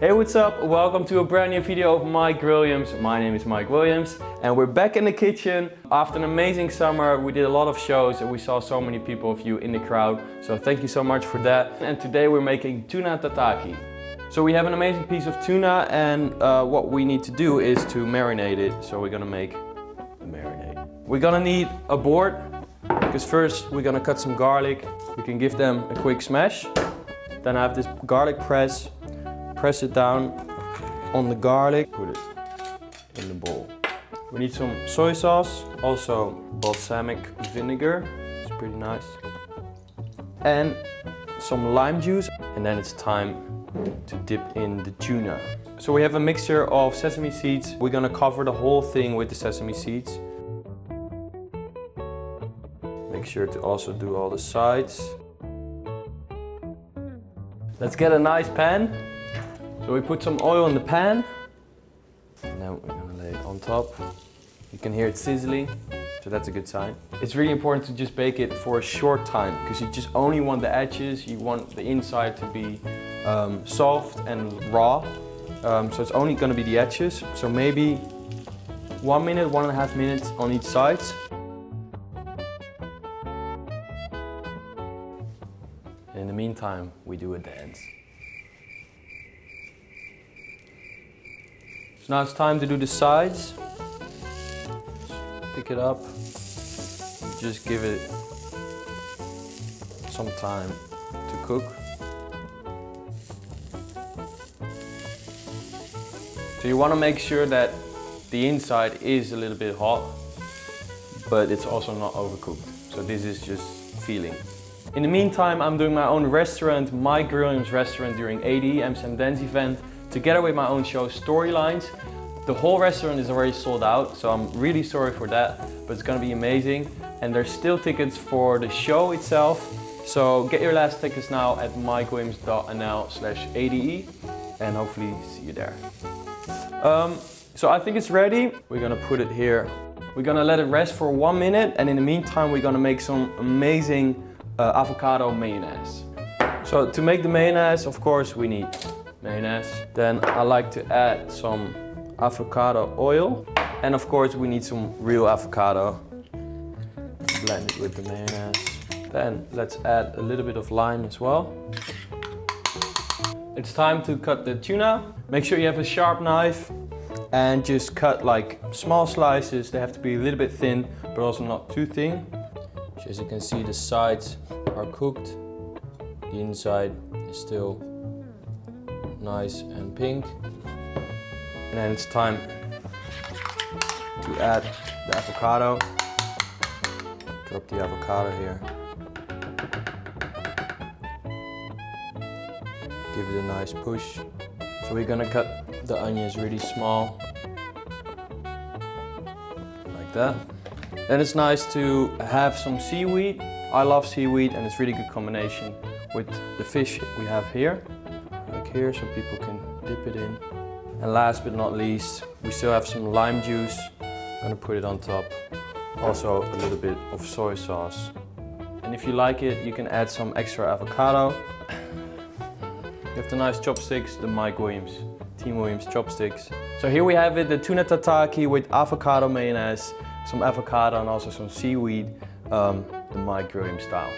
Hey, what's up? Welcome to a brand new video of Mike Williams. My name is Mike Williams and we're back in the kitchen. After an amazing summer, we did a lot of shows and we saw so many people of you in the crowd. So thank you so much for that. And today we're making tuna tataki. So we have an amazing piece of tuna and uh, what we need to do is to marinate it. So we're gonna make the marinade. We're gonna need a board because first we're gonna cut some garlic. We can give them a quick smash. Then I have this garlic press press it down on the garlic, put it in the bowl. We need some soy sauce, also balsamic vinegar, it's pretty nice. And some lime juice, and then it's time to dip in the tuna. So we have a mixture of sesame seeds. We're gonna cover the whole thing with the sesame seeds. Make sure to also do all the sides. Let's get a nice pan so we put some oil in the pan. And then we're gonna lay it on top. You can hear it sizzling, so that's a good sign. It's really important to just bake it for a short time because you just only want the edges, you want the inside to be um, soft and raw. Um, so it's only gonna be the edges. So maybe one minute, one and a half minutes on each side. Meantime, we do a dance. So now it's time to do the sides. Pick it up. Just give it some time to cook. So you want to make sure that the inside is a little bit hot, but it's also not overcooked. So this is just feeling. In the meantime, I'm doing my own restaurant, Mike Williams restaurant during ADE Amsterdam Dance event together with my own show Storylines. The whole restaurant is already sold out, so I'm really sorry for that, but it's gonna be amazing. And there's still tickets for the show itself, so get your last tickets now at mikewilliams.nl slash ADE and hopefully see you there. Um, so I think it's ready. We're gonna put it here. We're gonna let it rest for one minute and in the meantime we're gonna make some amazing uh, avocado mayonnaise. So to make the mayonnaise, of course, we need mayonnaise. Then I like to add some avocado oil. And of course we need some real avocado. Blend it with the mayonnaise. Then let's add a little bit of lime as well. It's time to cut the tuna. Make sure you have a sharp knife and just cut like small slices. They have to be a little bit thin, but also not too thin. As you can see, the sides are cooked. The inside is still nice and pink. And then it's time to add the avocado. Drop the avocado here. Give it a nice push. So we're gonna cut the onions really small. Like that. Then it's nice to have some seaweed. I love seaweed and it's really good combination with the fish we have here Like here so people can dip it in. And last but not least, we still have some lime juice. I'm gonna put it on top. Also a little bit of soy sauce. And if you like it, you can add some extra avocado. You have the nice chopsticks, the Mike Williams, Team Williams chopsticks. So here we have it, the tuna tataki with avocado mayonnaise, some avocado and also some seaweed, um, the microgrill style.